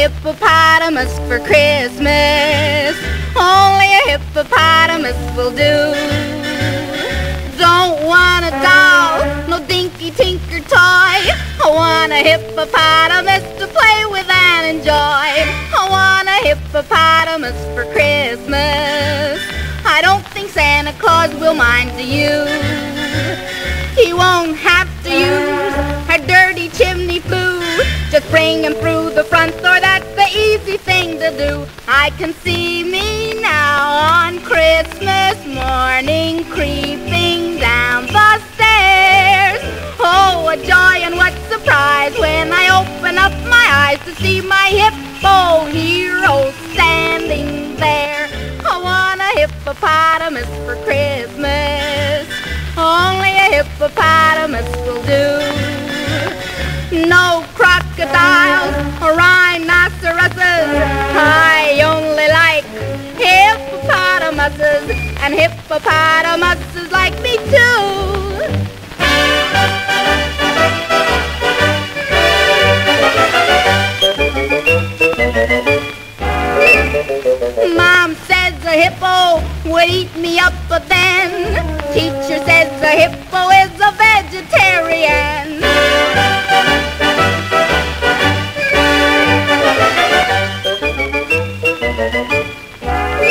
hippopotamus for Christmas. Only a hippopotamus will do. Don't want a doll, no dinky tinker toy. I want a hippopotamus to play with and enjoy. I want a hippopotamus for Christmas. I don't think Santa Claus will mind you. He won't Him through the front door, that's the easy thing to do. I can see me now on Christmas morning creeping down the stairs. Oh, what joy and what surprise when I open up my eyes to see my hippo hero standing there. I want a hippopotamus for Christmas. Only a hippopotamus will do. No hippopotamuses, and hippopotamuses like me too. Mom says a hippo would eat me up, but then teacher says a hippo is a vegetarian.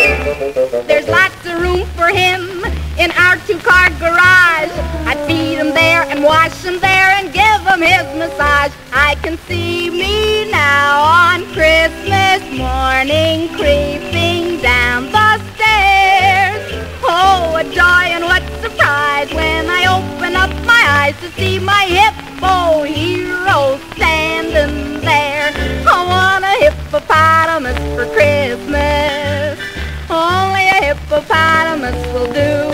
There's lots of room for him in our two-car garage. I'd feed him there and wash him there and give him his massage. I can see me now on Christmas morning creeping down the stairs. Oh, what joy and what surprise when I open up my eyes to see my hippo hero hippopotamus will do.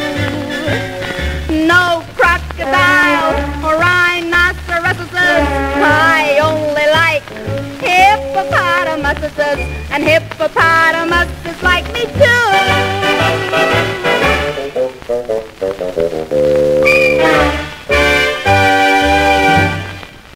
No crocodiles or rhinoceroses. I only like hippopotamuses, and hippopotamuses like me too.